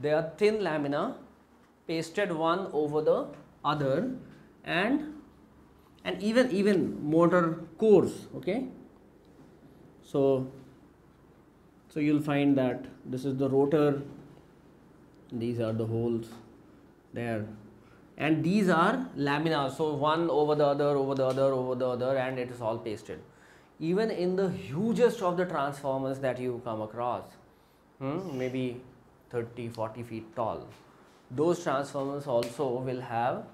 they are thin lamina pasted one over the other and and even even motor cores okay? So so you'll find that this is the rotor. These are the holes there. And these are lamina. So one over the other over the other over the other and it is all pasted. Even in the hugest of the transformers that you come across hmm, maybe 30 40 feet tall. Those transformers also will have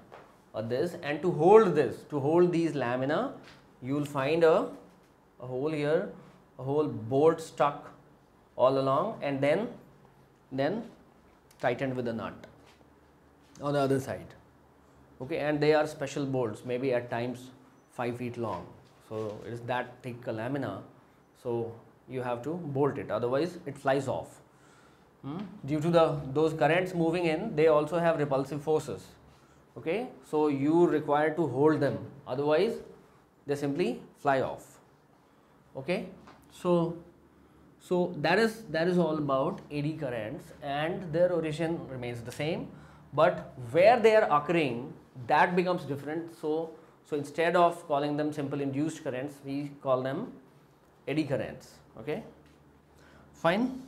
uh, this and to hold this to hold these lamina you will find a, a hole here a whole bolt stuck all along and then then tightened with a nut on the other side. Okay and they are special bolts maybe at times 5 feet long. So it is that thick a lamina so you have to bolt it otherwise it flies off Hmm? due to the those currents moving in they also have repulsive forces. Okay? So you require to hold them. Otherwise they simply fly off. Okay? So so that is that is all about eddy currents and their origin remains the same. But where they are occurring that becomes different. So so instead of calling them simple induced currents we call them eddy currents. Okay? Fine